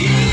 Yeah.